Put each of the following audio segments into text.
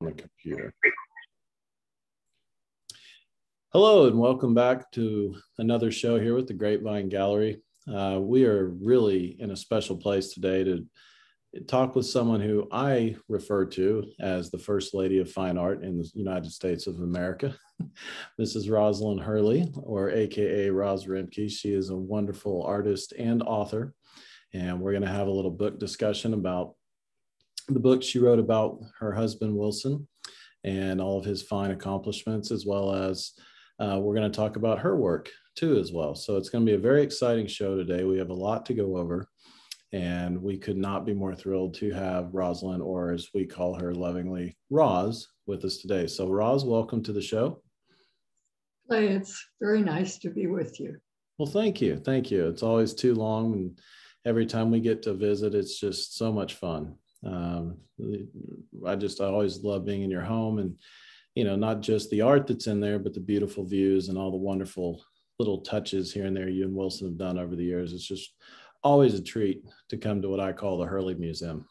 the computer. Hello and welcome back to another show here with the Grapevine Gallery. Uh, we are really in a special place today to talk with someone who I refer to as the First Lady of Fine Art in the United States of America. this is Rosalyn Hurley, or AKA Roz Roembke. She is a wonderful artist and author. And we're going to have a little book discussion about the book she wrote about her husband Wilson and all of his fine accomplishments, as well as uh, we're going to talk about her work too, as well. So it's going to be a very exciting show today. We have a lot to go over, and we could not be more thrilled to have Rosalyn, or as we call her lovingly, Roz, with us today. So, Roz, welcome to the show. Clay, it's very nice to be with you. Well, thank you. Thank you. It's always too long. And every time we get to visit, it's just so much fun. Um, I just I always love being in your home and you know not just the art that's in there, but the beautiful views and all the wonderful little touches here and there you and Wilson have done over the years. It's just always a treat to come to what I call the Hurley Museum.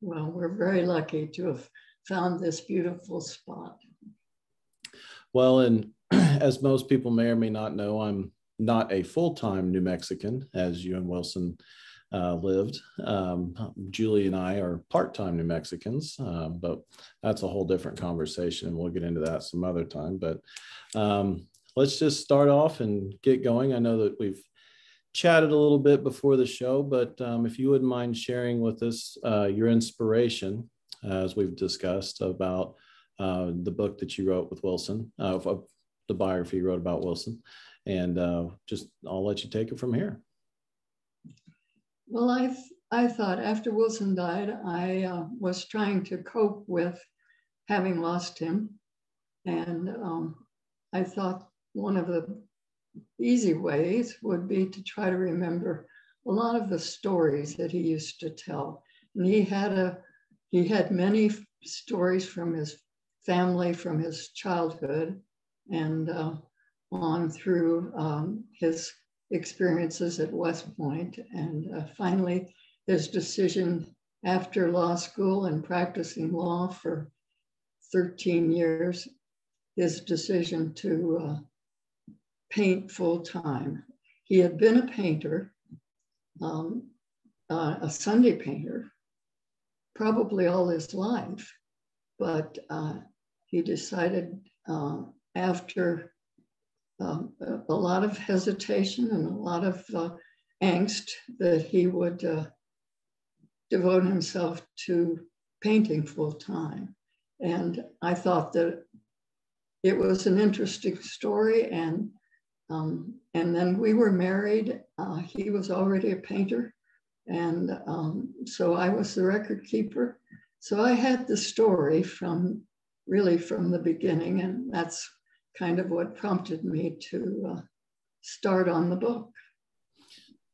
Well, we're very lucky to have found this beautiful spot. Well, and as most people may or may not know, I'm not a full-time New Mexican, as you and Wilson uh, lived. Um, Julie and I are part-time New Mexicans, uh, but that's a whole different conversation. And we'll get into that some other time. But um, let's just start off and get going. I know that we've chatted a little bit before the show, but um, if you wouldn't mind sharing with us uh, your inspiration, as we've discussed about uh, the book that you wrote with Wilson, uh, the biography you wrote about Wilson, and uh, just I'll let you take it from here. Well, I, I thought after Wilson died, I uh, was trying to cope with having lost him. And um, I thought one of the easy ways would be to try to remember a lot of the stories that he used to tell. And he had a he had many stories from his family, from his childhood, and uh, on through um, his experiences at West Point, and uh, finally his decision after law school and practicing law for 13 years, his decision to uh, paint full time. He had been a painter, um, uh, a Sunday painter, probably all his life, but uh, he decided uh, after um, a lot of hesitation and a lot of uh, angst that he would uh, devote himself to painting full time. And I thought that it was an interesting story. And, um, and then we were married. Uh, he was already a painter. And um, so I was the record keeper. So I had the story from really from the beginning. And that's kind of what prompted me to uh, start on the book.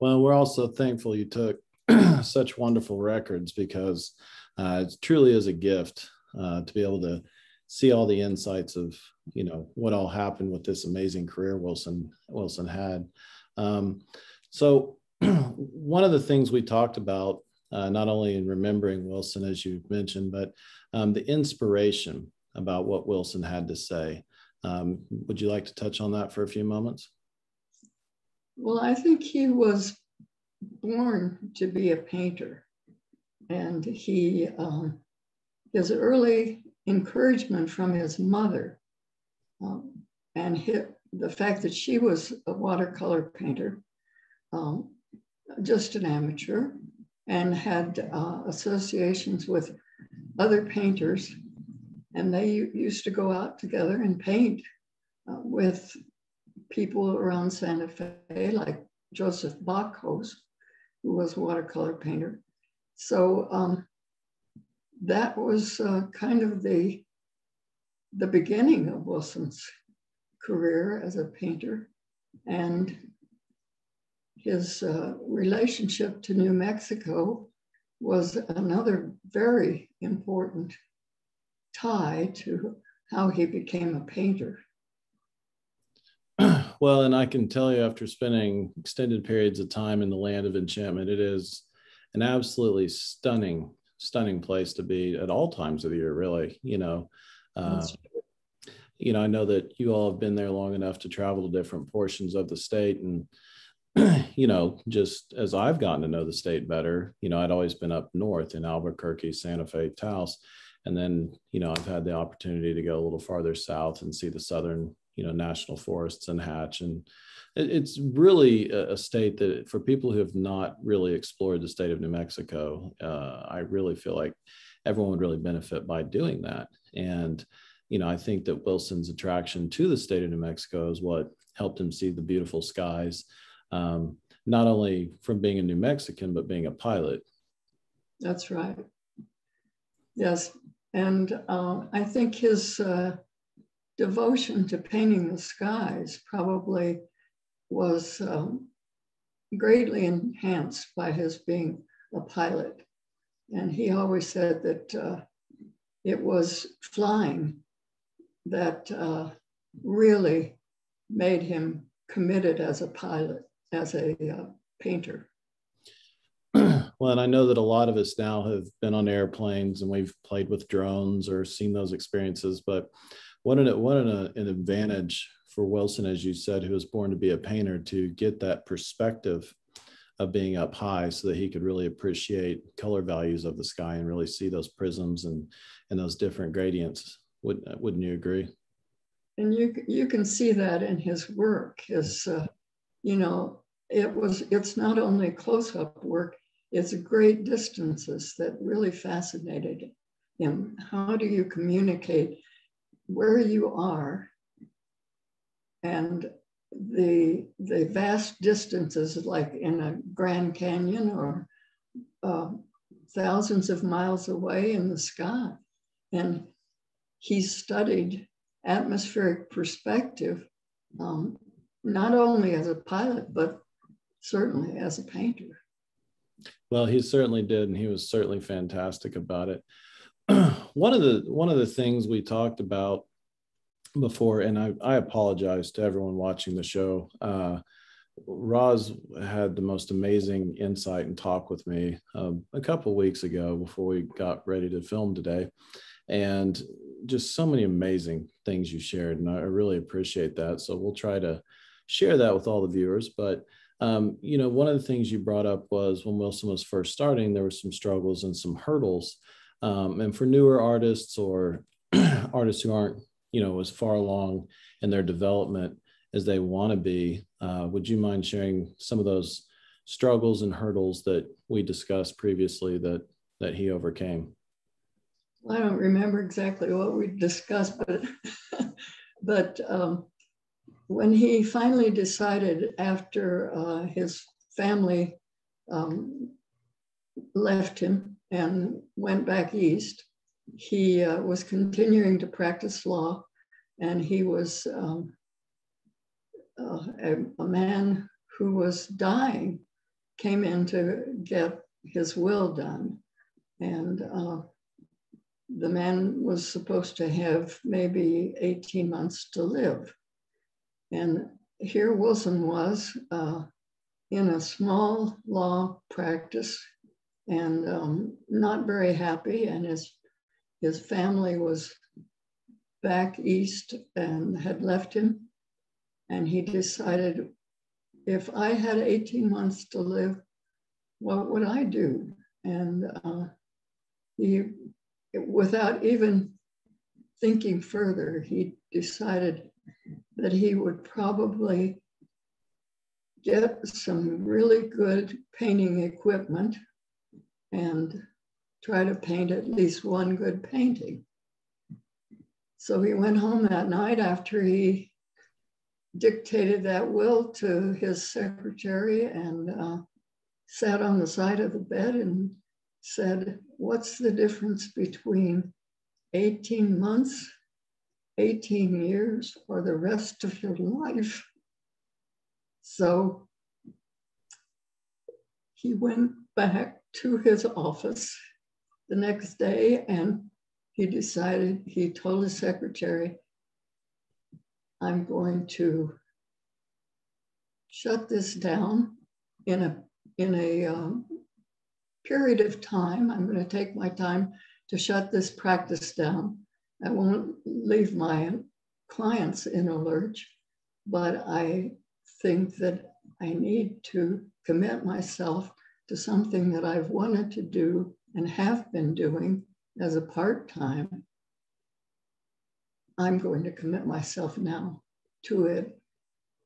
Well, we're also thankful you took such wonderful records because uh, it truly is a gift uh, to be able to see all the insights of you know what all happened with this amazing career Wilson Wilson had. Um, so one of the things we talked about, uh, not only in remembering Wilson as you mentioned, but um, the inspiration about what Wilson had to say. Um, would you like to touch on that for a few moments? Well, I think he was born to be a painter. And he, um, his early encouragement from his mother um, and his, the fact that she was a watercolor painter, um, just an amateur, and had uh, associations with other painters and they used to go out together and paint uh, with people around Santa Fe, like Jozef Bakos, who was a watercolor painter. So um, that was uh, kind of the, the beginning of Wilson's career as a painter. And his uh, relationship to New Mexico was another very important tie to how he became a painter. Well, and I can tell you after spending extended periods of time in the land of enchantment, it is an absolutely stunning, stunning place to be at all times of the year, really. You know, uh, you know, I know that you all have been there long enough to travel to different portions of the state and you know, just as I've gotten to know the state better, you know, I'd always been up north in Albuquerque, Santa Fe, Taos. And then, you know, I've had the opportunity to go a little farther south and see the southern, you know, national forests and Hatch. And it's really a, state that for people who have not really explored the state of New Mexico, uh, I really feel like everyone would really benefit by doing that. And, you know, I think that Wilson's attraction to the state of New Mexico is what helped him see the beautiful skies, um, not only from being a New Mexican, but being a pilot. That's right. Yes. And uh, I think his uh, devotion to painting the skies probably was um, greatly enhanced by his being a pilot. And he always said that uh, it was flying that uh, really made him committed as a pilot, as a uh, painter. Well, and I know that a lot of us now have been on airplanes and we've played with drones or seen those experiences. But what an what an, an advantage for Wilson, as you said, who was born to be a painter, to get that perspective of being up high so that he could really appreciate color values of the sky and really see those prisms and and those different gradients Wouldn't wouldn't you agree and you you can see that in his work his uh, you know it was it's not only close-up work it's great distances that really fascinated him. How do you communicate where you are and the the vast distances like in a grand canyon or uh, thousands of miles away in the sky? And he studied atmospheric perspective um, not only as a pilot but certainly as a painter well he certainly did and he was certainly fantastic about it one of the one of the things we talked about before, and I, I apologize to everyone watching the show. Uh, Roz had the most amazing insight and talk with me um, a couple weeks ago before we got ready to film today. And just so many amazing things you shared. And I really appreciate that. So we'll try to share that with all the viewers. But, um, you know, one of the things you brought up was when Wilson was first starting, there were some struggles and some hurdles. Um, and for newer artists or artists who aren't you know as far along in their development as they want to be uh, would you mind sharing some of those struggles and hurdles that we discussed previously that that he overcame i don't remember exactly what we discussed but but um, when he finally decided after uh, his family um, left him and went back east he uh, was continuing to practice law, and he was um, uh, a, a, man who was dying came in to get his will done. And uh, the man was supposed to have maybe 18 months to live. And here Wilson was uh, in a small law practice and um, not very happy. And his his family was back east and had left him. And he decided if I had 18 months to live, what would I do? And uh, he, without even thinking further, he decided that he would probably get some really good painting equipment and try to paint at least one good painting. So he went home that night after he dictated that will to his secretary and uh, sat on the side of the bed and said, What's the difference between 18 months, 18 years, or the rest of your life? So he went back to his office the next day and he decided, he told his secretary, I'm going to shut this down in a, in a um, period of time, I'm going to take my time to shut this practice down. I won't leave my clients in a lurch, but I think that I need to commit myself to something that I've wanted to do and have been doing as a part time. I'm going to commit myself now to it.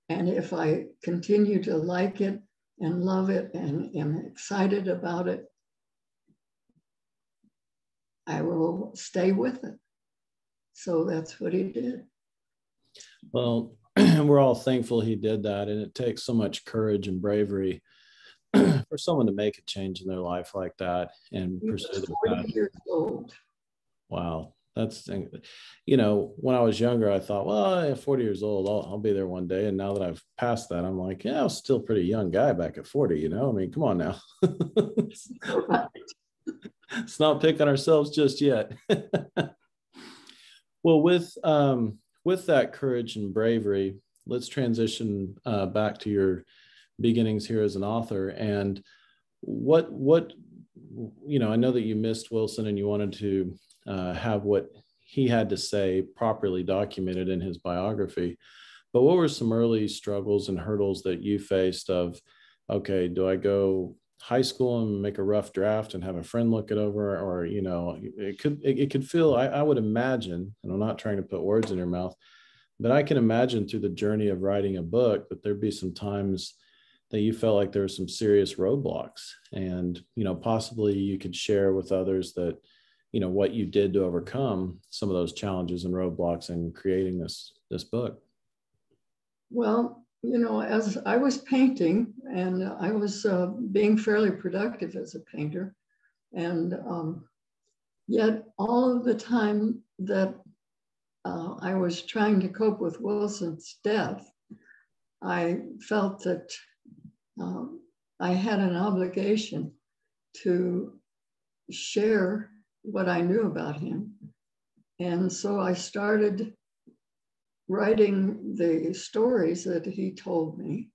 And if I continue to like it and love it and am excited about it, I will stay with it. So that's what he did. Well, we're all thankful he did that. And it takes so much courage and bravery for someone to make a change in their life like that and he pursue their path. years old. Wow. That's, you know, when I was younger, I thought, well, at 40 years old, I'll, I'll be there one day. And now that I've passed that, I'm like, yeah, I was still a pretty young guy back at 40, you know? I mean, come on now. Let's not pick on ourselves just yet. well, with um, with that courage and bravery, let's transition uh, back to your beginnings here as an author. And what what you know, I know that you missed Wilson and you wanted to uh, have what he had to say properly documented in his biography. But what were some early struggles and hurdles that you faced of, okay, do I go high school and make a rough draft and have a friend look it over or you know it could it, it could feel I, I, would imagine and i'm not trying to put words in your mouth but i can imagine through the journey of writing a book that there'd be some times that you felt like there were some serious roadblocks and you know possibly you could share with others that you know what you did to overcome some of those challenges and roadblocks in creating this this book. Well you know, as I was painting and I was uh, being fairly productive as a painter, and um, yet all of the time that uh, I was trying to cope with Wilson's death, I felt that um, I had an obligation to share what I knew about him. And so I started writing the stories that he told me.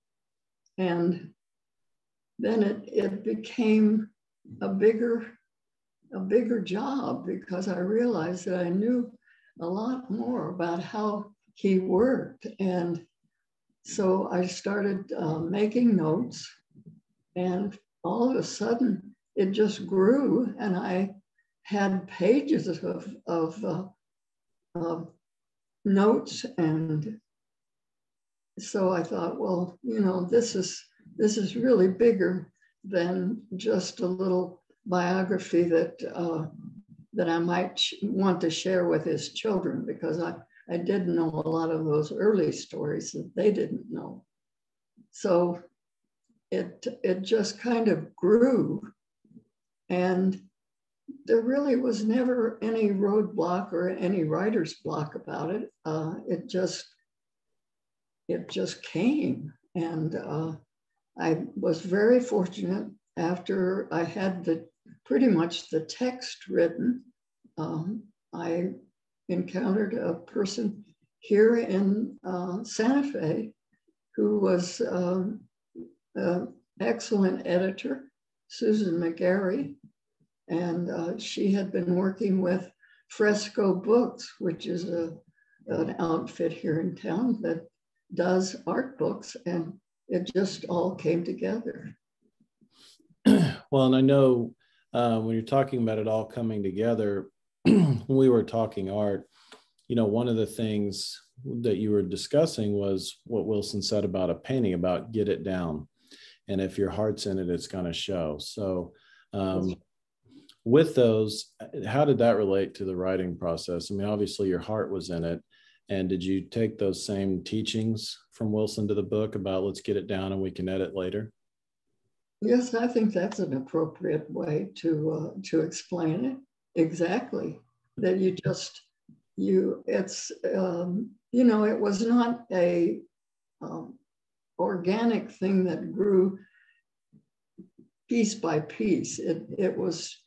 And then it, it became a bigger, a bigger job because I realized that I knew a lot more about how he worked. And so I started uh, making notes, and all of a sudden it just grew, and I had pages of, of uh, uh, notes and so I thought, well, you know, this is this is really bigger than just a little biography that uh, that I might want to share with his children because I I did know a lot of those early stories that they didn't know. So it it just kind of grew, and there really was never any roadblock or any writer's block about it. Uh, it just it just came, and uh, I was very fortunate after I had the pretty much the text written. Um, I encountered a person here in uh, Santa Fe who was um, an excellent editor, Susan McGarry, and uh, she had been working with Fresco Books, which is a, an outfit here in town that does art books, and it just all came together. well, and I know uh, when you're talking about it all coming together, when we were talking art, you know, one of the things that you were discussing was what Wilson said about a painting, about get it down. And if your heart's in it, it's going to show. So, um, with those, how did that relate to the writing process? I mean, obviously your heart was in it. And did you take those same teachings from Wilson to the book about let's get it down and we can edit later? Yes, I think that's an appropriate way to uh, to explain it. Exactly. That you just you it's um, you know it was not a um, organic thing that grew piece by piece. It it was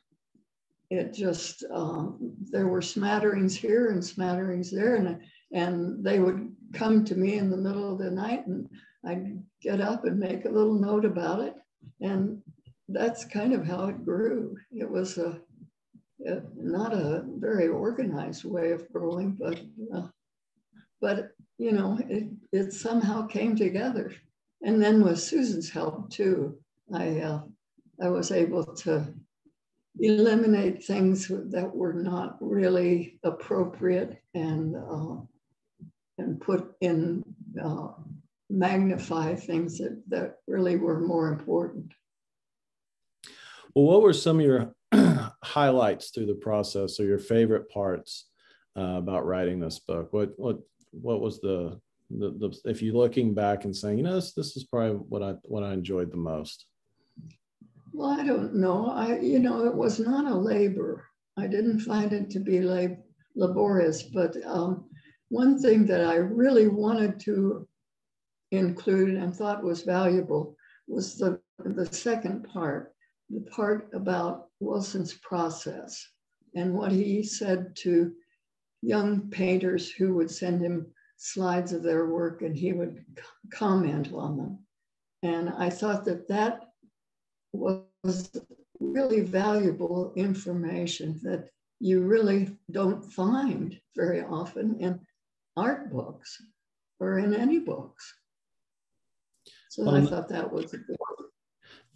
it just um, there were smatterings here and smatterings there and and they would come to me in the middle of the night and I'd get up and make a little note about it and that's kind of how it grew. It was a, not a very organized way of growing, but uh, but you know, it, it somehow came together. And then with Susan's help too, I uh, I was able to eliminate things that were not really appropriate and uh, and put in uh, magnify things that, that really were more important. Well, what were some of your highlights through the process or your favorite parts uh, about writing this book? What what what was the, the the if you're looking back and saying, you know, this this is probably what I what I enjoyed the most? Well, I don't know. I you know, it was not a labor. I didn't find it to be lab- laborious, but um, one thing that I really wanted to include and thought was valuable was the, the second part, the part about Wilson's process and what he said to young painters who would send him slides of their work and he would comment on them. And I thought that that was really valuable information that you really don't find very often in art books or in any books. So um, I thought that was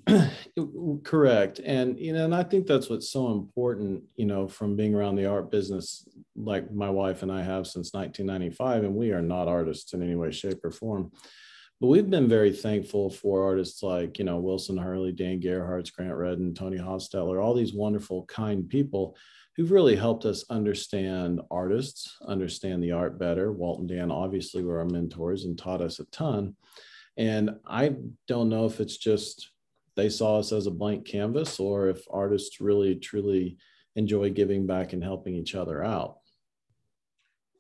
correct and you know and i think that's what's so important you know from being around the art business like my wife and i have since 1995 and we are not artists in any way shape or form but we've been very thankful for artists like you know wilson hurley dan gerhartz grant redden tony Hochstetler, all these wonderful kind people who've really helped us understand artists understand the art better walt and dan obviously were our mentors and taught us a ton and I don't know if it's just they saw us as a blank canvas or if artists really truly enjoy giving back and helping each other out.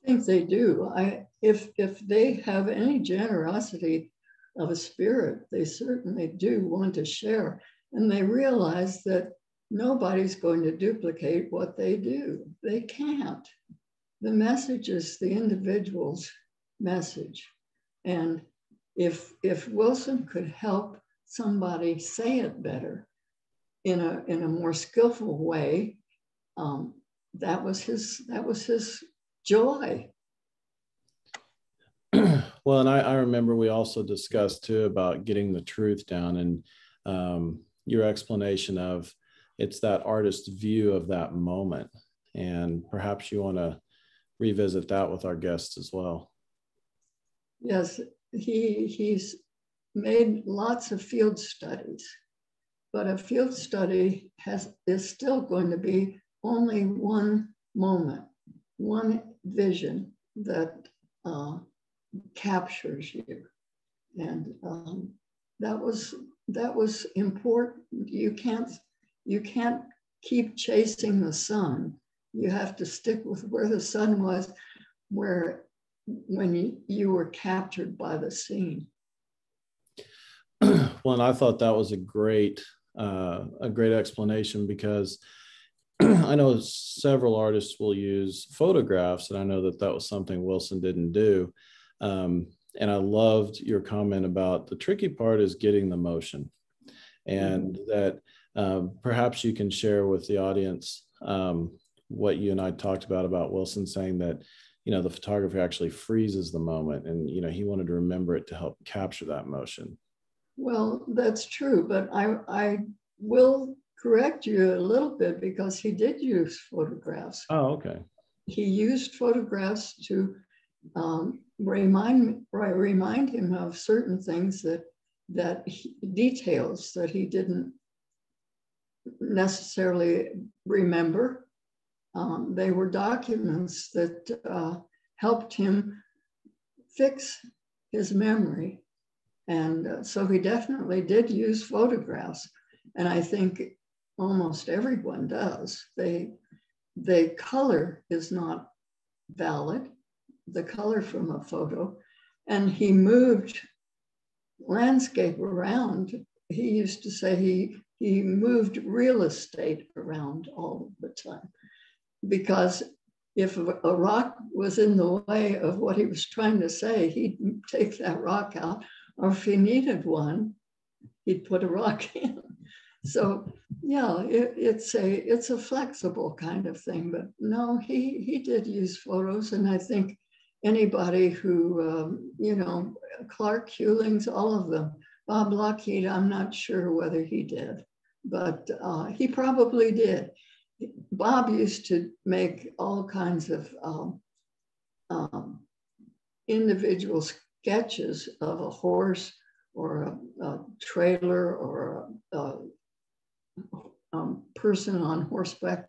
I think they do. I if if they have any generosity of a spirit, they certainly do want to share. And they realize that nobody's going to duplicate what they do. They can't. The message is the individual's message. And if if Wilson could help somebody say it better in a in a more skillful way, um, that was his that was his joy. Well, and I, I, remember we also discussed too about getting the truth down and um, your explanation of it's that artist's view of that moment. And perhaps you want to revisit that with our guests as well. Yes, he, he's made lots of field studies, but a field study has, is still going to be only one moment, one vision that uh, captures you. And um, that was that was important. You can't you can't keep chasing the sun. You have to stick with where the sun was, where when you, you were captured by the scene. well, and I thought that was a great uh, a great explanation because I know several artists will use photographs, and I know that that was something Wilson didn't do. Um, and I loved your comment about the tricky part is getting the motion, and mm-hmm. that um, perhaps you can share with the audience um, what you and I talked about about Wilson saying that you know the photographer actually freezes the moment and you know he wanted to remember it to help capture that motion. Well that's true but i i will correct you a little bit because he did use photographs. Oh okay. He used photographs to um, remind remind him of certain things that that he, details that he didn't necessarily remember um, they were documents that uh, helped him fix his memory. And uh, so he definitely did use photographs. And I think almost everyone does. They, the color is not valid, the color from a photo. And he moved landscape around. He used to say he, he moved real estate around all the time because if a rock was in the way of what he was trying to say, he'd take that rock out, or if he needed one, he'd put a rock in. so yeah, it, it's a it's a flexible kind of thing. But no, he he did use photos, and I think anybody who um, you know Clark Hulings, all of them. Bob Lougheed, I'm not sure whether he did, but uh, he probably did. Bob used to make all kinds of um, um, individual sketches of a horse or a, a trailer or a, a um, person on horseback,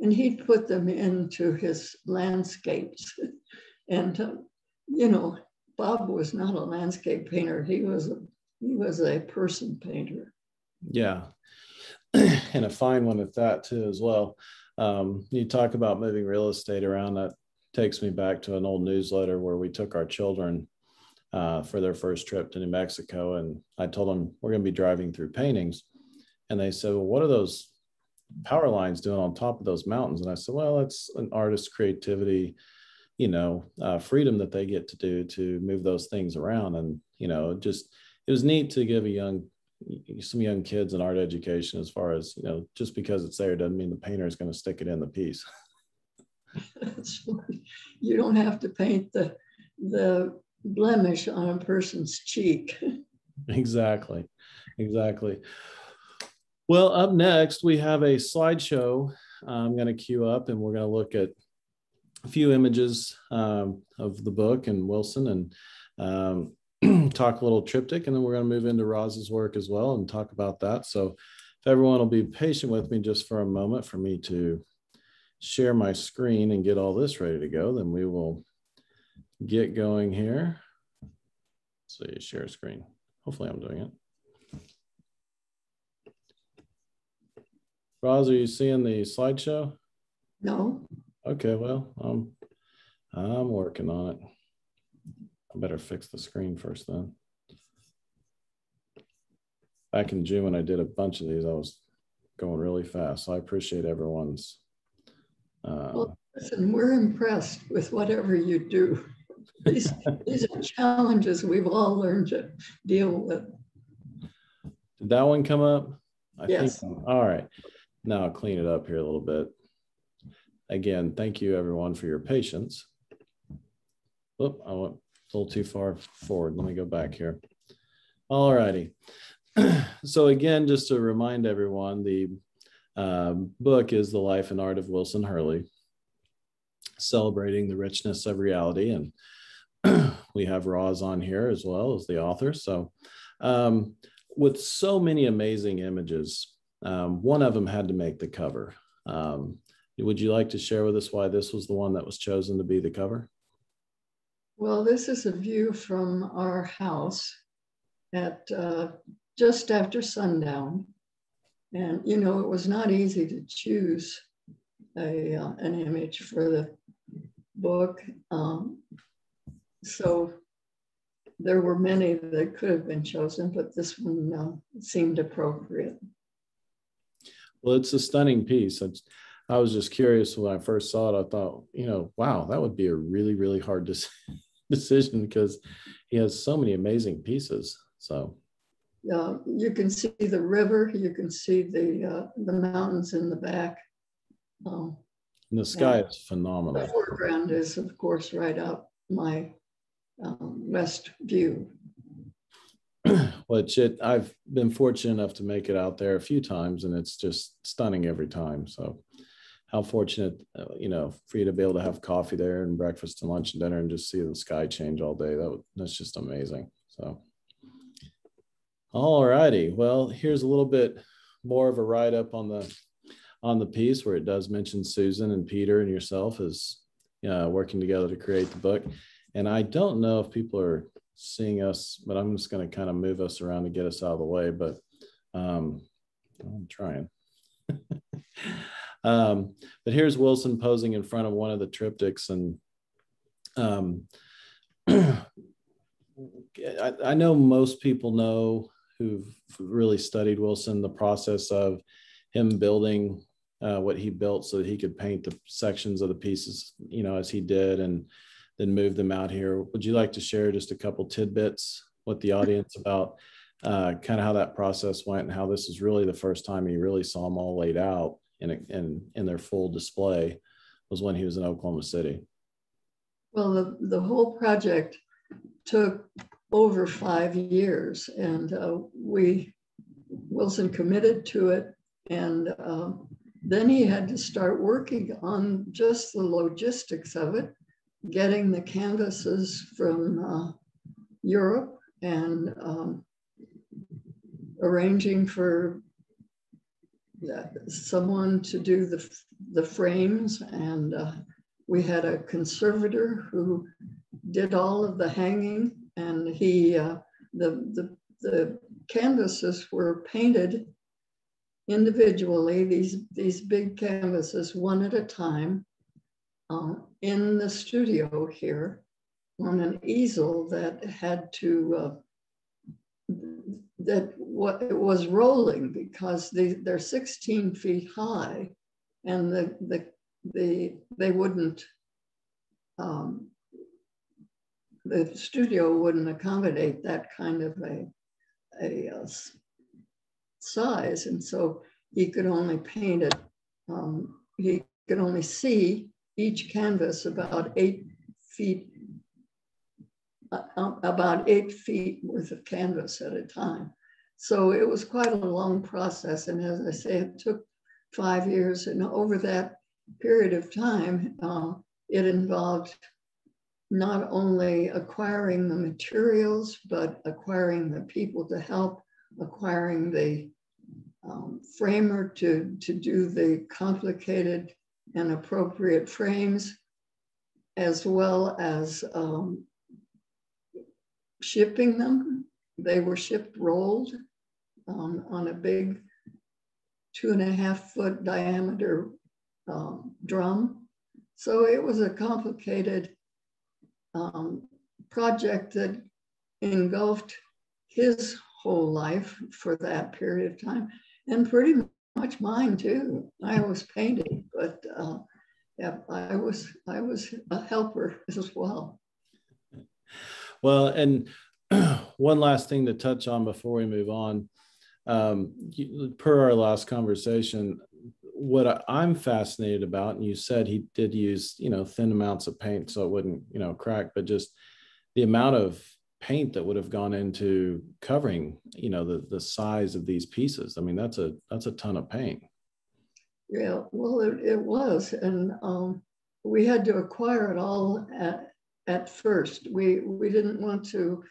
and he'd put them into his landscapes. and uh, you know, Bob was not a landscape painter; he was a he was a person painter. Yeah, and a fine one at that too, as well. Um, you talk about moving real estate around. That takes me back to an old newsletter where we took our children uh, for their first trip to New Mexico, and I told them we're going to be driving through paintings, and they said, "Well, what are those power lines doing on top of those mountains?" And I said, "Well, that's an artist's creativity." You know uh, freedom that they get to do to move those things around. And you know just it was neat to give a young some young kids an art education as far as you know just because it's there doesn't mean the painter is going to stick it in the piece. You don't have to paint the the blemish on a person's cheek. Exactly. Exactly. Well up next we have a slideshow i'm going to queue up and we're going to look at a few images um, of the book and wilson and um, talk a little triptych, and then we're going to move into Roz's work as well and talk about that. So if everyone will be patient with me just for a moment for me to share my screen and get all this ready to go, then we will get going here. So you share screen. Hopefully I'm doing it. Roz, are you seeing the slideshow? No. Okay, well, I'm I'm working on it. I better fix the screen first then. Back in June when I did a bunch of these, I was going really fast. So I appreciate everyone's. Uh, well, listen, we're impressed with whatever you do. These, these are challenges we've all learned to deal with. Did that one come up? I yes. Think, all right. Now I'll clean it up here a little bit. Again, thank you everyone for your patience. Oop, I went a little too far forward. Let me go back here. All righty. so again, just to remind everyone, the um, book is The Life and Art of Wilson Hurley, celebrating the richness of reality. And we have Roz on here as well as the author. So um, with so many amazing images, um, one of them had to make the cover. Um, would you like to share with us why this was the one that was chosen to be the cover? Well, this is a view from our house at uh, just after sundown. And, you know, it was not easy to choose a, uh, an image for the book. Um, so there were many that could have been chosen, but this one uh, seemed appropriate. Well, it's a stunning piece. It's, I was just curious when I first saw it. I thought, you know, wow, that would be a really, really hard decision decision because he has so many amazing pieces. So yeah, you can see the river, you can see the uh, the mountains in the back. Um, and the sky is phenomenal. The foreground is, of course, right up my um, west view. Which it, I've been fortunate enough to make it out there a few times, and it's just stunning every time. So how fortunate, uh, you know, for you to be able to have coffee there and breakfast and lunch and dinner and just see the sky change all day. That that's just amazing. So, all righty. Well, here's a little bit more of a write up on the on the piece where it does mention Susan and Peter and yourself as uh, working together to create the book. And I don't know if people are seeing us, but I'm just going to kind of move us around to get us out of the way. But um, I'm trying. Um, but here's Wilson posing in front of one of the triptychs. And um, I, I, know most people know who've really studied Wilson, the process of him building uh, what he built so that he could paint the sections of the pieces, you know, as he did and then move them out here. Would you like to share just a couple tidbits with the audience about uh, kind of how that process went and how this is really the first time he really saw them all laid out in, in, in their full display was when he was in Oklahoma City. Well, the, the whole project took over five years and uh, we, Wilson committed to it and uh, then he had to start working on just the logistics of it, getting the canvases from uh, Europe and um, arranging for someone to do the, the frames. And uh, we had a conservator who did all of the hanging and he, uh, the, the, the canvases were painted individually, these, these big canvases, one at a time, uh, in the studio here on an easel that had to, uh, that what it was rolling because they, they're 16 feet high and the, the, the, they wouldn't, um, the studio wouldn't accommodate that kind of a, a, a uh, size. And so he could only paint it, um, he could only see each canvas about eight feet, uh, um, about eight feet worth of canvas at a time. So it was quite a long process. And as I say, it took five years. And over that period of time, uh, it involved not only acquiring the materials, but acquiring the people to help, acquiring the um, framer to, to do the complicated and appropriate frames, as well as um, shipping them. They were shipped rolled um, on a big two and a half foot diameter um, drum. So it was a complicated um, project that engulfed his whole life for that period of time and pretty much mine too. I was painting, but uh, yeah, I was I was a helper as well. Well, and one last thing to touch on before we move on. Um, per our last conversation, what I'm fascinated about, and you said he did use, you know, thin amounts of paint so it wouldn't, you know, crack, but just the amount of paint that would have gone into covering you know the the size of these pieces. I mean that's a that's a ton of paint. Yeah well it, it was and um, we had to acquire it all at, at first. We we didn't want to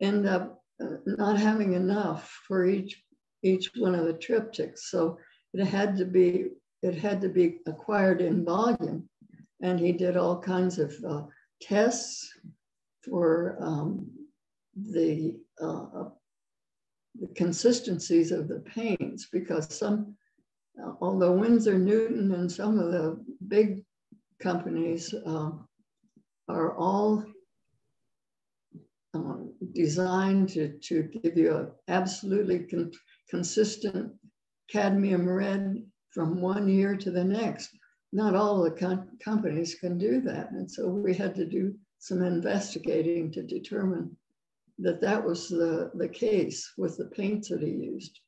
end up uh, not having enough for each each one of the triptychs. So it had to be it had to be acquired in volume. And he did all kinds of uh, tests for um, the, uh, the consistencies of the paints because some, uh, although Winsor Newton and some of the big companies uh, are all um, designed to, to give you an absolutely consistent cadmium red from one year to the next. Not all the com companies can do that. And so we had to do some investigating to determine that that was the, the case with the paints that he used.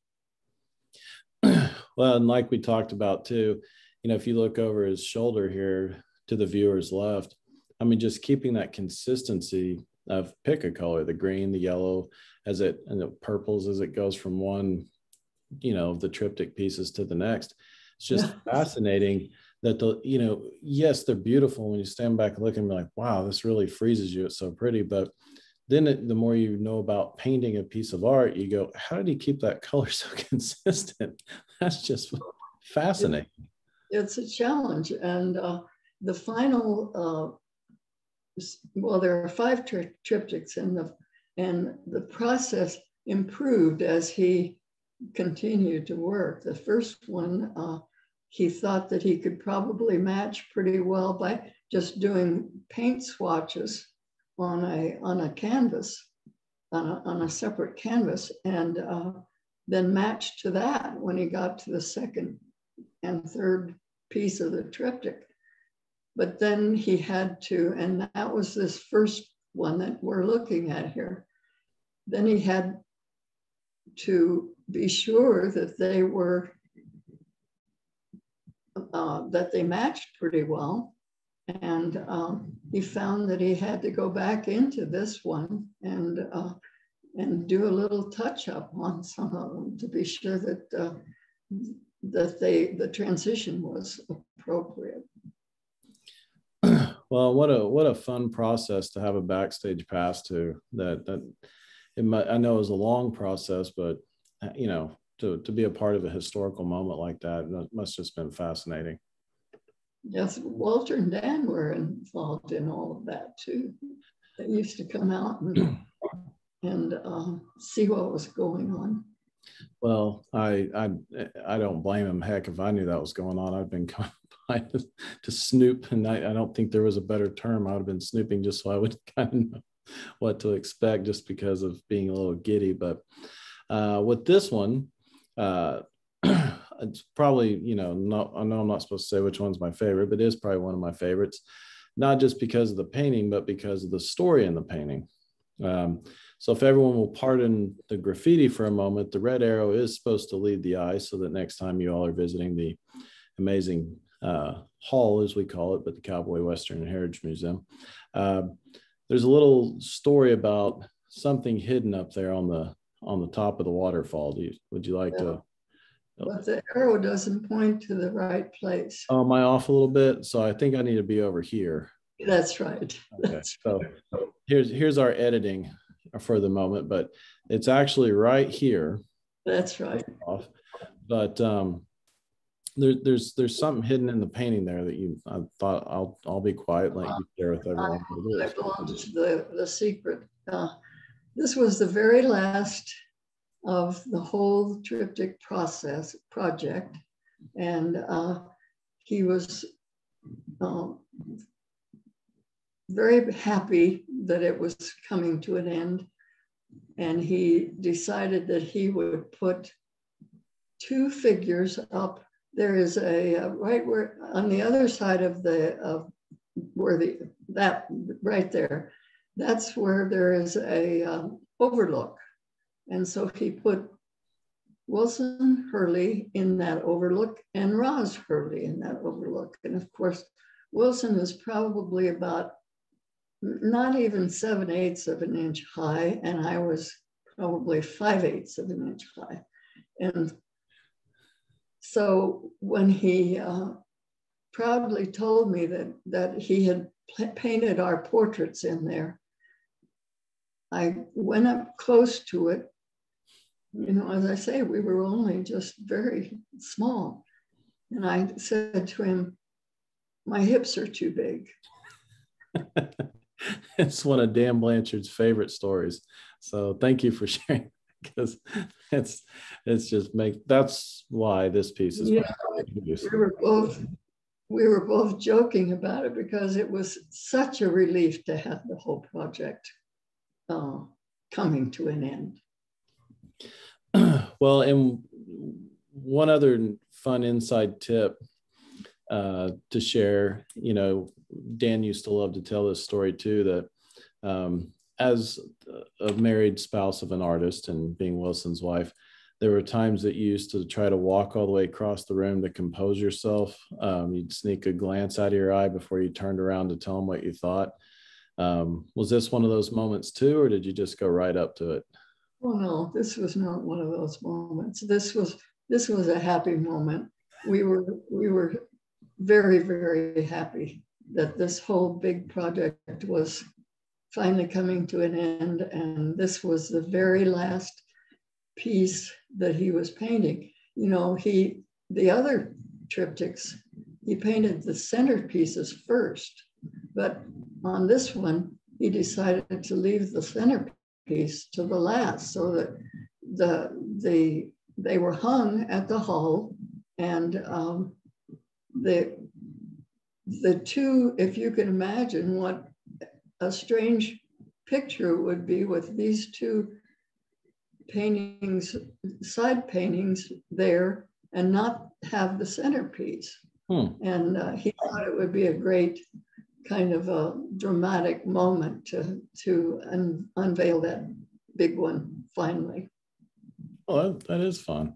well, and like we talked about too, you know, if you look over his shoulder here to the viewer's left, I mean, just keeping that consistency of pick a color, the green, the yellow, as it and the purples as it goes from one, you know, the triptych pieces to the next. It's just fascinating that the, you know, yes, they're beautiful when you stand back and look and be like, wow, this really freezes you. It's so pretty. But then it, the more you know about painting a piece of art, you go, how did he keep that color so consistent? That's just fascinating. It's a challenge. And uh, the final, uh, well, there are five tri triptychs and the, and the process improved as he continued to work. The first one, uh, he thought that he could probably match pretty well by just doing paint swatches on a on a canvas, on a, on a separate canvas, and uh, then match to that when he got to the second and third piece of the triptych. But then he had to, and that was this first one that we're looking at here. Then he had to be sure that they were uh, that they matched pretty well. And um, he found that he had to go back into this one and uh, and do a little touch up on some of them to be sure that uh, that they the transition was appropriate. Well, what a what a fun process to have a backstage pass to. That that it might, I know it was a long process, but you know to to be a part of a historical moment like that must just been fascinating. Yes, Walter and Dan were involved in all of that too. They used to come out and and uh, see what was going on. Well, I I I don't blame him. Heck, if I knew that was going on, I'd been coming by to, to snoop, and I, I don't think there was a better term. I would have been snooping just so I would kind of know what to expect, just because of being a little giddy. But uh, with this one, uh, it's probably you know not I know I'm not supposed to say which one's my favorite, but it is probably one of my favorites, not just because of the painting, but because of the story in the painting. Um, so if everyone will pardon the graffiti for a moment, the red arrow is supposed to lead the eye so that next time you all are visiting the amazing uh, hall, as we call it, but the Cowboy Western Heritage Museum, uh, there's a little story about something hidden up there on the on the top of the waterfall. Do you, would you like yeah. to? But the arrow doesn't point to the right place. Oh, am I off a little bit? So I think I need to be over here. That's right. Okay. That's so here's here's our editing for the moment, but it's actually right here. That's right. But um, there, there's there's something hidden in the painting there that you I thought I'll I'll be quiet let you share with everyone. I belong to the the secret. Uh, this was the very last of the whole triptych process project, and uh, he was um, very happy that it was coming to an end. And he decided that he would put two figures up. There is a uh, right where on the other side of the of where the that right there, that's where there is a um, overlook. And so he put Wilson Hurley in that overlook and Roz Hurley in that overlook. And of course, Wilson is probably about not even seven eighths of an inch high, and I was probably five eighths of an inch high. And so when he uh, proudly told me that, that he had painted our portraits in there, I went up close to it. You know, as I say, we were only just very small. And I said to him, My hips are too big. it's one of Dan Blanchard's favorite stories. So thank you for sharing because it's it's just make that's why this piece is yeah, we were both we were both joking about it because it was such a relief to have the whole project uh, coming to an end. Well, and one other fun inside tip uh, to share, you know, Dan used to love to tell this story too that um, as a married spouse of an artist and being Wilson's wife, there were times that you used to try to walk all the way across the room to compose yourself. Um, you'd sneak a glance out of your eye before you turned around to tell them what you thought. Um, was this one of those moments too, or did you just go right up to it? Oh no, this was not one of those moments. This was this was a happy moment. We were we were very very happy that this whole big project was finally coming to an end. And this was the very last piece that he was painting. You know, he, the other triptychs, he painted the centerpieces first, but on this one, he decided to leave the centerpiece to the last so that the, the, they were hung at the hull and um, the, the two, if you can imagine what a strange picture would be with these two paintings, side paintings there, and not have the centerpiece. Hmm. And uh, he thought it would be a great kind of a dramatic moment to, to un- unveil that big one finally. well, that, that is fun.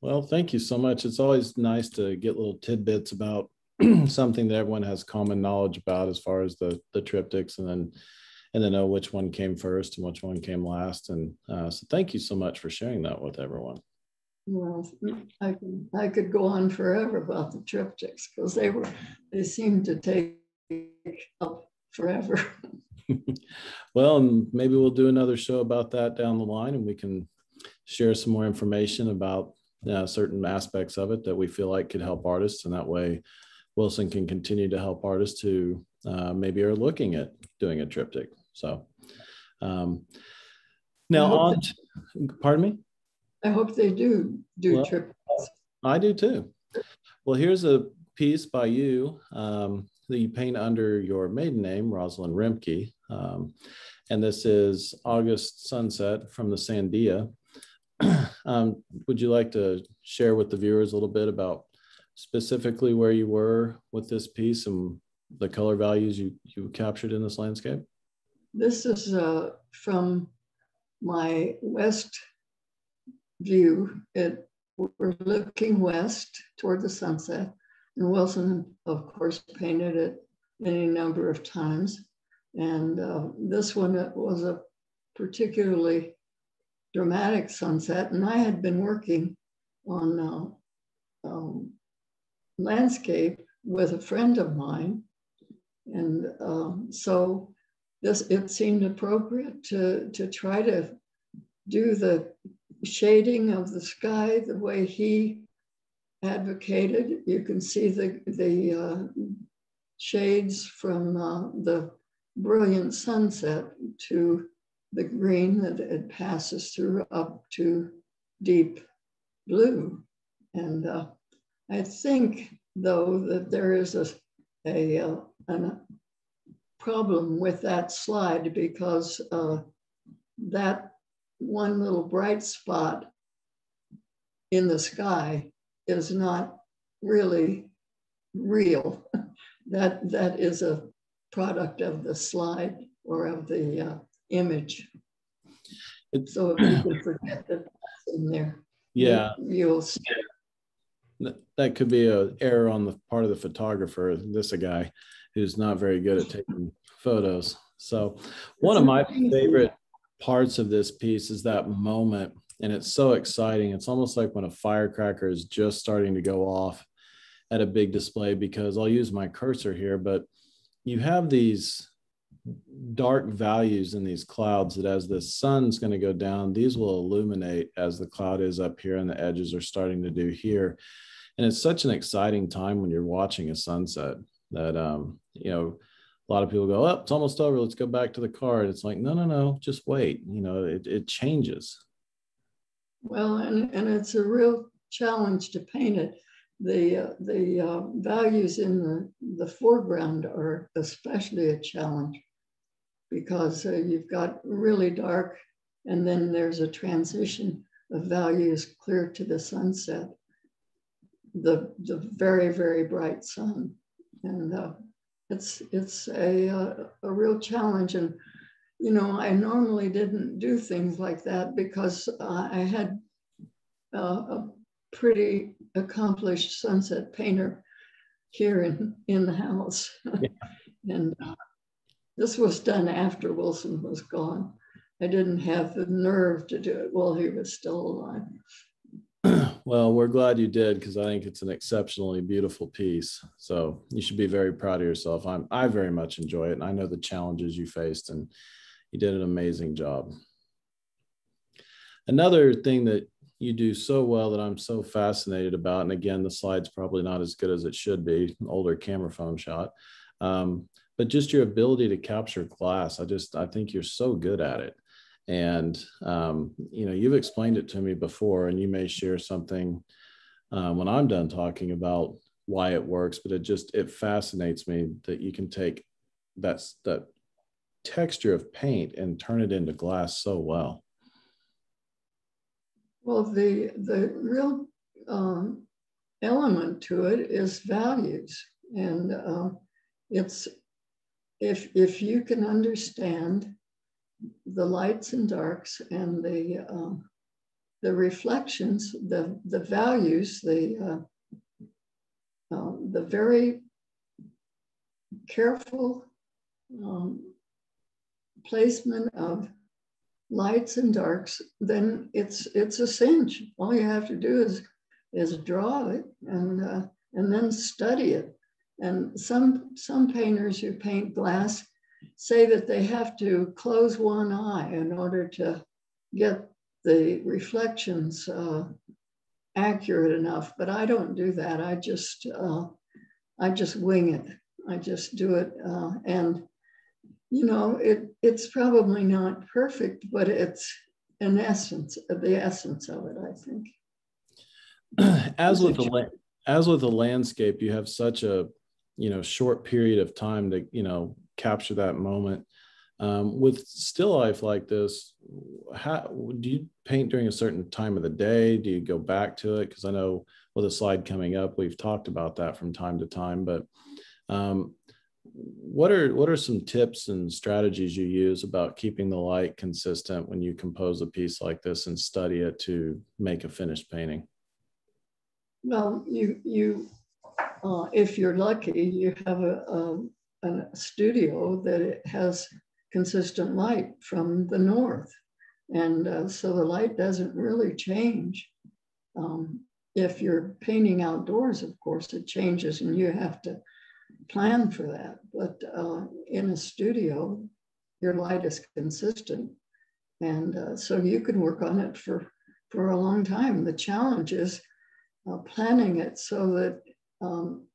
Well, thank you so much. It's always nice to get little tidbits about something that everyone has common knowledge about as far as the the triptychs and then and then know which one came first and which one came last. And uh, so thank you so much for sharing that with everyone. Well, I could, I could go on forever about the triptychs because they were they seemed to take up forever. well, and maybe we'll do another show about that down the line, and we can share some more information about uh, certain aspects of it that we feel like could help artists, and that way Wilson can continue to help artists who uh, maybe are looking at doing a triptych. So um, now on, to, pardon me. I hope they do do well, triptychs. I do too. Well, here's a piece by you um, that you paint under your maiden name, Rosalyn Roembke. Um, and this is August Sunset from the Sandia. um, would you like to share with the viewers a little bit about specifically where you were with this piece and the color values you, you captured in this landscape? This is uh, from my west view. It, we're looking west toward the sunset. And Wilson, of course, painted it any number of times. And uh, this one was a particularly dramatic sunset. And I had been working on uh, um, landscape with a friend of mine. And um, so this it seemed appropriate to, to try to do the shading of the sky the way he advocated. You can see the, the uh, shades from uh, the brilliant sunset to the green that it passes through up to deep blue. And uh, I think, though, that there is a, a, a, a problem with that slide because uh, that one little bright spot in the sky is not really real. that, that is a product of the slide or of the uh, image. It's, so if you could forget that that's in there, yeah, you'll see that could be an error on the part of the photographer. This a guy who's not very good at taking photos. So one of my favorite parts of this piece is that moment, and it's so exciting. It's almost like when a firecracker is just starting to go off at a big display because I'll use my cursor here, but you have these dark values in these clouds that as the sun's going to go down, these will illuminate as the cloud is up here and the edges are starting to do here and it's such an exciting time when you're watching a sunset that um, you know a lot of people go oh, it's almost over. Let's go back to the car. And it's like no no no. Just wait. You know it, it changes. Well and, and it's a real challenge to paint it. The uh, the uh, values in the, the foreground are especially a challenge because uh, you've got really dark and then there's a transition of values clear to the sunset. The, the very, very bright sun. And uh, it's, it's a, a, uh, a real challenge. And, you know, I normally didn't do things like that because uh, I had uh, a pretty accomplished sunset painter here in, in the house. Yeah. and uh, this was done after Wilson was gone. I didn't have the nerve to do it while he was still alive. well, we're glad you did because I think it's an exceptionally beautiful piece. So you should be very proud of yourself. I'm I very much enjoy it, and I know the challenges you faced, and you did an amazing job. Another thing that you do so well that I'm so fascinated about, and again, the slide's probably not as good as it should be, older camera phone shot, um, but just your ability to capture glass. I just I think you're so good at it and um, you know you've explained it to me before and you may share something uh, when i'm done talking about why it works but it just it fascinates me that you can take that's that texture of paint and turn it into glass so well. Well the the real um, element to it is values. And uh, it's if if you can understand the lights and darks and the uh, the reflections, the, the values, the, uh, uh, the very careful um, placement of lights and darks, then it's it's a cinch. All you have to do is is draw it and uh, and then study it. And some some painters who paint glass say that they have to close one eye in order to get the reflections uh, accurate enough. But I don't do that. I just uh, I just wing it. I just do it uh, and you know, it it's probably not perfect, but it's an essence, of the essence of it, I think. As with the as with the landscape, you have such a you know short period of time to you know capture that moment. Um, with still life like this, how do you paint during a certain time of the day? Do you go back to it? Because I know with a slide coming up, we've talked about that from time to time. But um, what are what are some tips and strategies you use about keeping the light consistent when you compose a piece like this and study it to make a finished painting? Well, you you uh, if you're lucky, you have a, a, a studio that it has consistent light from the north, and uh, so the light doesn't really change. Um, if you're painting outdoors, of course, it changes, and you have to plan for that. But uh, in a studio, your light is consistent. And uh, so you can work on it for, for a long time. The challenge is uh, planning it so that um,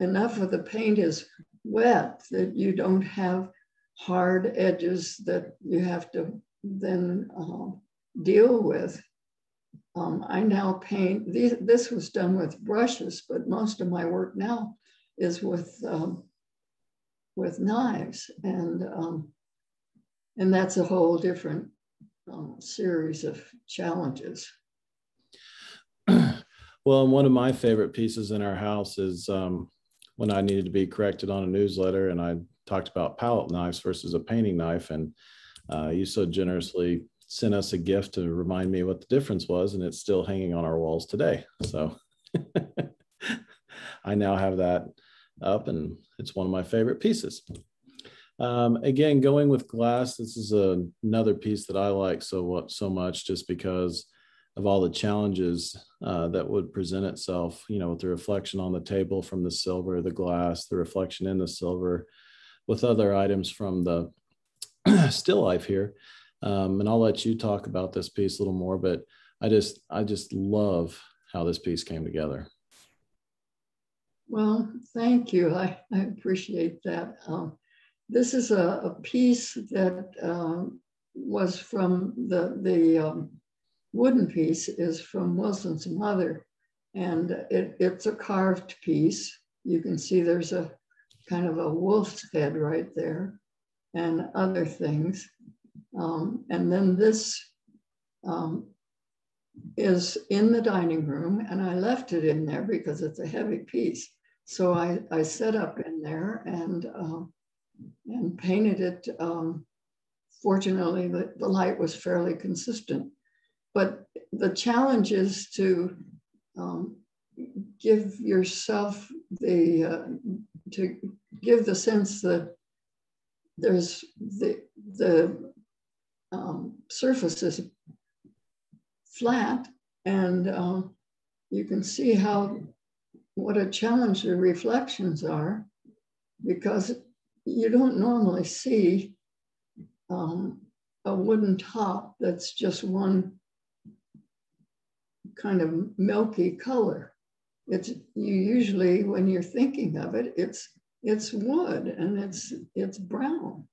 enough of the paint is wet that you don't have hard edges that you have to then uh, deal with. Um, I now paint, these, this was done with brushes, but most of my work now is with um, with knives, and um, and that's a whole different um, series of challenges. well, and one of my favorite pieces in our house is um, when I needed to be corrected on a newsletter, and I talked about palette knives versus a painting knife, and uh, you so generously sent us a gift to remind me what the difference was, and it's still hanging on our walls today. So I now have that up, and it's one of my favorite pieces. Um, again, going with glass, this is a, another piece that I like so so much, just because of all the challenges uh, that would present itself. You know, with the reflection on the table from the silver, the glass, the reflection in the silver, with other items from the still life here. Um, and I'll let you talk about this piece a little more, but I just I just love how this piece came together. Well, thank you. I, I appreciate that. Um, this is a, a piece that um, was from the, the um, wooden piece is from Wilson's mother. And it, it's a carved piece. You can see there's a kind of a wolf's head right there and other things. Um, and then this um, is in the dining room and I left it in there because it's a heavy piece. So I, I set up in there and, uh, and painted it. Um, fortunately, the, the light was fairly consistent. But the challenge is to um, give yourself the, uh, to give the sense that there's the, the um, surface is flat and uh, you can see how what a challenge the reflections are because you don't normally see um, a wooden top that's just one kind of milky color. It's you usually when you're thinking of it, it's it's wood and it's it's brown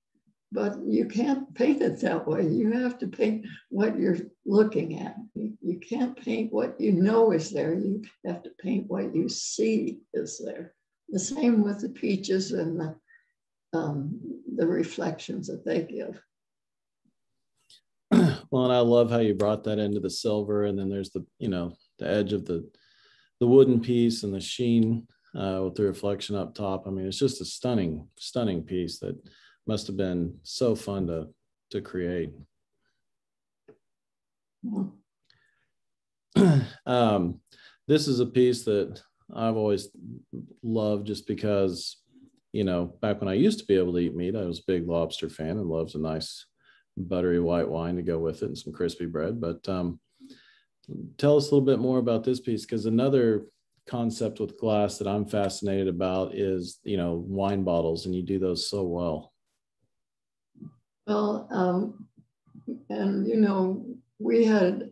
but you can't paint it that way. You have to paint what you're looking at. You can't paint what you know is there. You have to paint what you see is there. The same with the peaches and the, um, the reflections that they give. Well, and I love how you brought that into the silver, and then there's the you know the edge of the the wooden piece and the sheen uh, with the reflection up top. I mean, it's just a stunning, stunning piece that must have been so fun to to create. um, this is a piece that I've always loved just because, you know, back when I used to be able to eat meat, I was a big lobster fan and loves a nice buttery white wine to go with it and some crispy bread. But um, tell us a little bit more about this piece because another concept with glass that I'm fascinated about is, you know, wine bottles, and you do those so well. Well, um, and you know, we had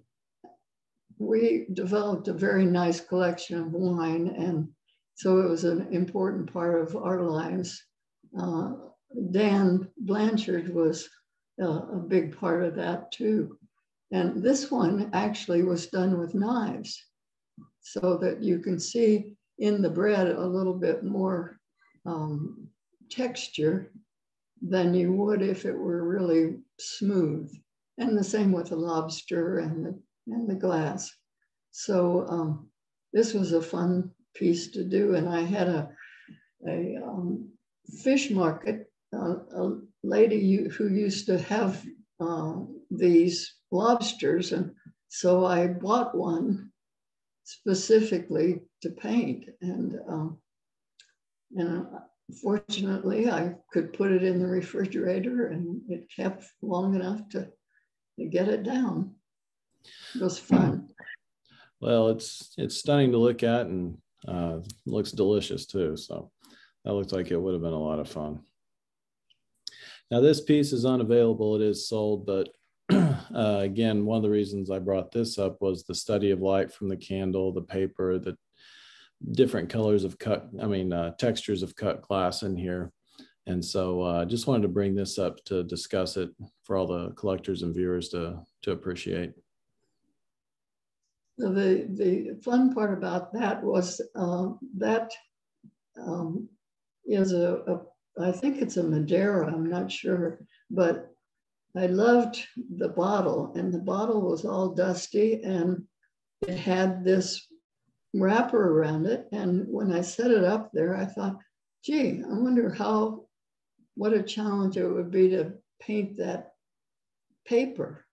we developed a very nice collection of wine, and so it was an important part of our lives. Uh, Dan Blanchard was uh, a big part of that too. And this one actually was done with knives so that you can see in the bread a little bit more um, texture than you would if it were really smooth. And the same with the lobster and the, and the glass. So um, this was a fun piece to do. And I had a, a um, fish market, uh, a lady who used to have uh, these lobsters. And so I bought one specifically to paint. And, um, and fortunately, I could put it in the refrigerator and it kept long enough to, to get it down. It was fun. Well, it's it's stunning to look at and uh, looks delicious too. So that looks like it would have been a lot of fun. Now this piece is unavailable. It is sold, but uh, again, one of the reasons I brought this up was the study of light from the candle, the paper, the different colors of cut, I mean, uh, textures of cut glass in here. And so I uh, just wanted to bring this up to discuss it for all the collectors and viewers to, to appreciate. The, the fun part about that was uh, that um, is a, a, I think it's a Madeira, I'm not sure, but I loved the bottle, and the bottle was all dusty and it had this wrapper around it. And when I set it up there, I thought, gee, I wonder how, what a challenge it would be to paint that paper.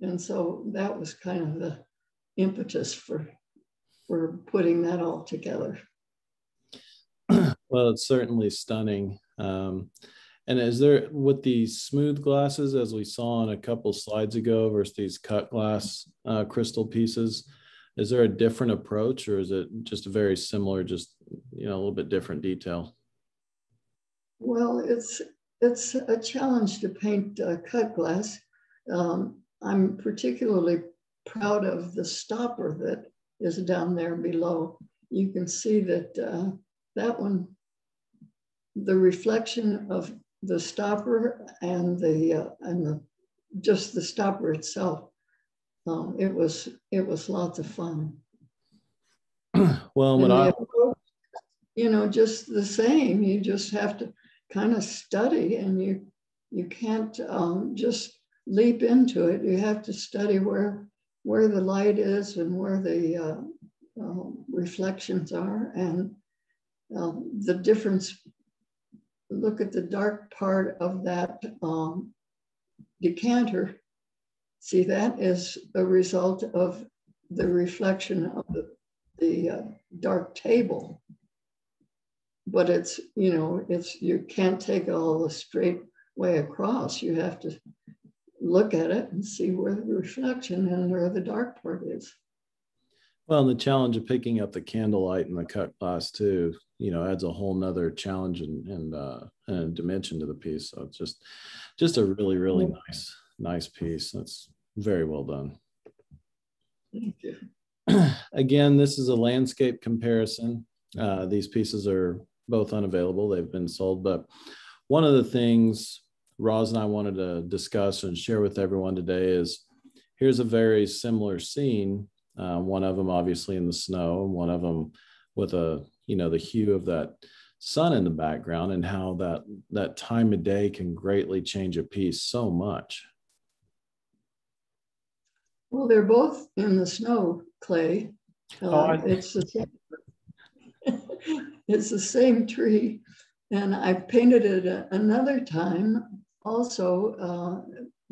And so that was kind of the impetus for, for putting that all together. Well, it's certainly stunning. Um, and is there with these smooth glasses, as we saw on a couple slides ago, versus these cut glass uh, crystal pieces, is there a different approach, or is it just a very similar, just you know, a little bit different detail? Well, it's it's a challenge to paint uh, cut glass. Um, I'm particularly proud of the stopper that is down there below. You can see that uh, that one, the reflection of the stopper and the uh, and the just the stopper itself. Um, it was it was lots of fun. well, when I you know just the same, you just have to kind of study, and you you can't um, just leap into it. You have to study where where the light is and where the uh, uh, reflections are, and um, the difference look at the dark part of that um, decanter, see that is a result of the reflection of the, the uh, dark table. But it's, you know, it's, you can't take it all the straight way across. You have to look at it and see where the reflection and where the dark part is. Well, and the challenge of picking up the candlelight and the cut glass too, you know, adds a whole nother challenge and and, uh, and dimension to the piece. So it's just just a really really nice nice piece. That's very well done. Thank you. Again, this is a landscape comparison. Uh, these pieces are both unavailable. They've been sold, but one of the things Roz and I wanted to discuss and share with everyone today is here's a very similar scene uh, one of them obviously in the snow, and one of them with a you know the hue of that sun in the background, and how that that time of day can greatly change a piece so much. Well, they're both in the snow, Clay. Uh, oh, I... it's the same. it's the same tree, and I painted it another time also uh,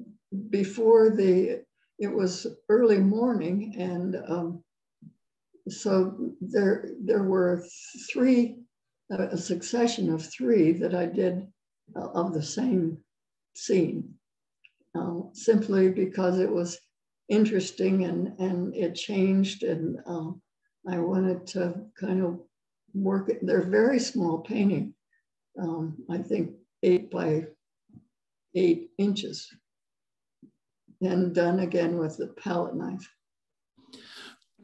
before the it was early morning, and um, so there there were three, a succession of three that I did uh, of the same scene, uh, simply because it was interesting and and it changed, and uh, I wanted to kind of work. It. They're very small painting, um, I think eight by eight inches and done again with the palette knife.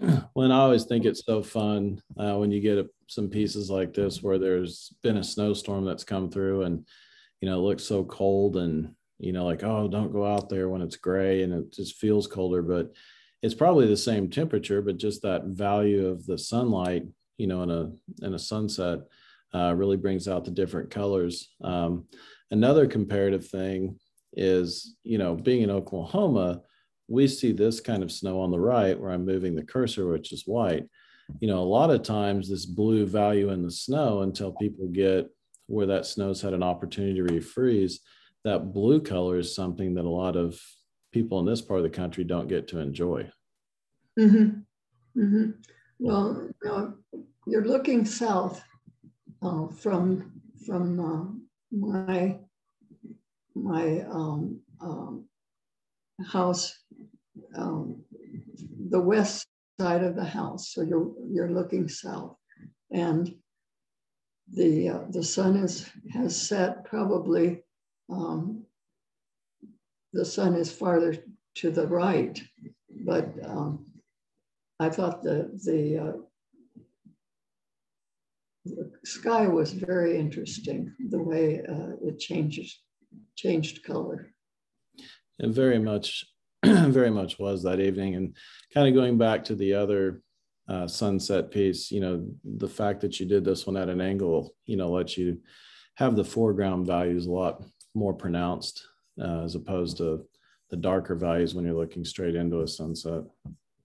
Well, and I always think it's so fun uh, when you get a, some pieces like this where there's been a snowstorm that's come through and, you know, it looks so cold and, you know, like, oh, don't go out there when it's gray and it just feels colder. But it's probably the same temperature, but just that value of the sunlight, you know, in a, in a sunset uh, really brings out the different colors. Um, another comparative thing is, you know, being in Oklahoma, we see this kind of snow on the right where I'm moving the cursor, which is white. You know, a lot of times this blue value in the snow until people get where that snow's had an opportunity to refreeze, that blue color is something that a lot of people in this part of the country don't get to enjoy. Mm-hmm. Mm-hmm. Well, you're looking south uh, from from uh, my my um, um, house, um, the west side of the house. So you're you're looking south, and the uh, the sun is has set probably. Um, the sun is farther to the right, but um, I thought the the uh, the sky was very interesting, the way uh, it changes, changed color. It very much, very much was that evening. And kind of going back to the other uh, sunset piece, you know, the fact that you did this one at an angle, you know, lets you have the foreground values a lot more pronounced uh, as opposed to the darker values when you're looking straight into a sunset.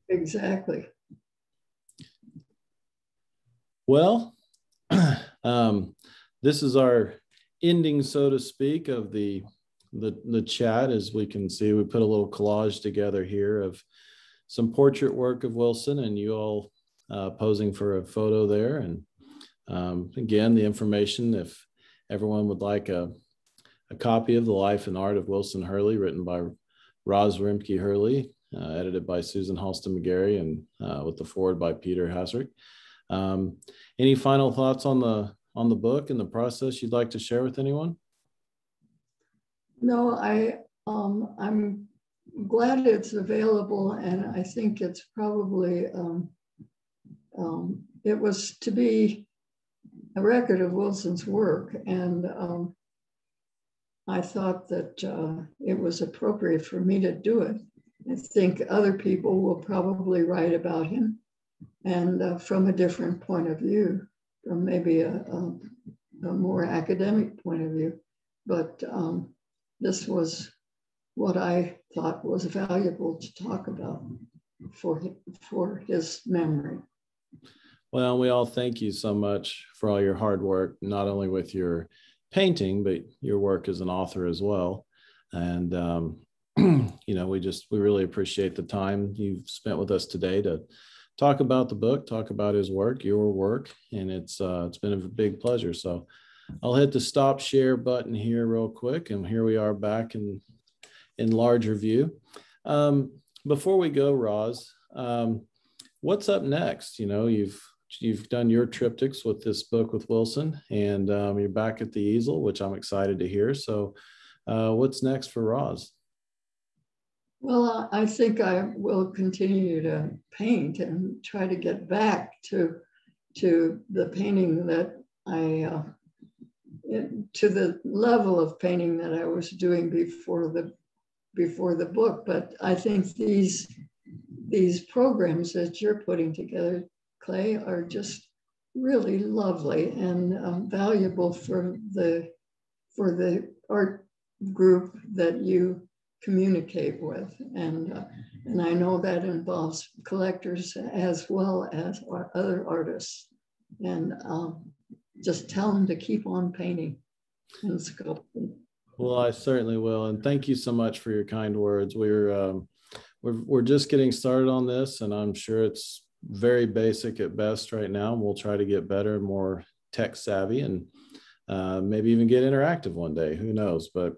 Exactly. Well, um, this is our ending, so to speak, of the, the the chat. As we can see, we put a little collage together here of some portrait work of Wilson, and you all uh, posing for a photo there. And um, again, the information, if everyone would like a, a copy of the life and art of Wilson Hurley, written by Roz Roembke Hurley, uh, edited by Susan Hallsten McGarry, and uh, with the forward by Peter Hassrick. Um, any final thoughts on the on the book and the process you'd like to share with anyone? No, I um, I'm glad it's available, and I think it's probably um, um, it was to be a record of Wilson's work, and um, I thought that uh, it was appropriate for me to do it. I think other people will probably write about him, and uh, from a different point of view, from maybe a, a, a more academic point of view. But um, this was what I thought was valuable to talk about for, for his memory. Well, we all thank you so much for all your hard work, not only with your painting, but your work as an author as well. And, um, you know, we just, we really appreciate the time you've spent with us today to talk about the book, talk about his work, your work, and it's uh, it's been a big pleasure. So I'll hit the stop share button here real quick, and here we are back in in larger view. Um, before we go, Roz, um, what's up next? You know, you've you've done your triptychs with this book with Wilson, and um, you're back at the easel, which I'm excited to hear. So, uh, what's next for Roz? Well, I think I will continue to paint and try to get back to to the painting that I uh, to the level of painting that I was doing before the before the book. But I think these these programs that you're putting together, Clay, are just really lovely and um, valuable for the for the art group that you communicate with. And, uh, and I know that involves collectors as well as other artists. And um, just tell them to keep on painting and sculpting. Well, I certainly will. And thank you so much for your kind words. We're, um, we're, we're just getting started on this, and I'm sure it's very basic at best right now. We'll try to get better, and more tech savvy, and uh, maybe even get interactive one day. Who knows? But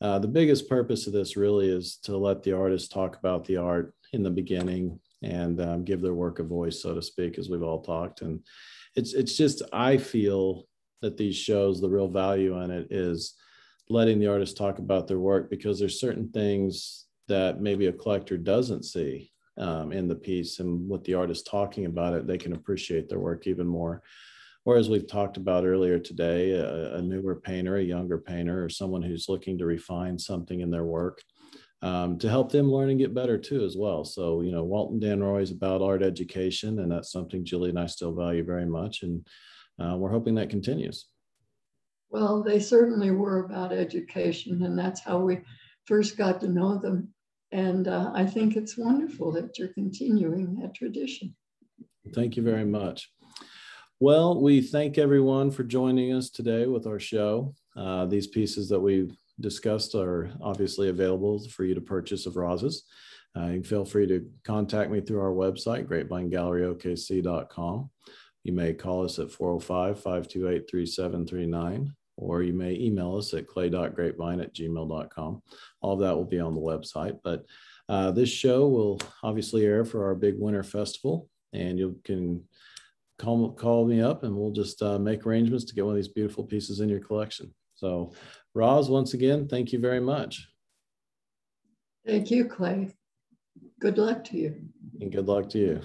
uh, the biggest purpose of this really is to let the artists talk about the art in the beginning and um, give their work a voice, so to speak, as we've all talked. And it's it's just I feel that these shows, the real value in it is letting the artist talk about their work because there's certain things that maybe a collector doesn't see um, in the piece and with the artist talking about it they can appreciate their work even more. Whereas we've talked about earlier today, a, a, newer painter, a younger painter, or someone who's looking to refine something in their work um, to help them learn and get better too, as well. So, you know, Walton Dan Roy is about art education, and that's something Julie and I still value very much. And uh, we're hoping that continues. Well, they certainly were about education, and that's how we first got to know them. And uh, I think it's wonderful that you're continuing that tradition. Thank you very much. Well, we thank everyone for joining us today with our show. Uh, these pieces that we've discussed are obviously available for you to purchase of Roz's. Uh, you can feel free to contact me through our website, grapevinegalleryokc.com. You may call us at 405 528 3739, or you may email us at clay.grapevine at gmail.com. All of that will be on the website. But uh, this show will obviously air for our big winter festival, and you can call, call me up and we'll just uh, make arrangements to get one of these beautiful pieces in your collection. So Roz, once again, thank you very much. Thank you, Clay. Good luck to you. And good luck to you.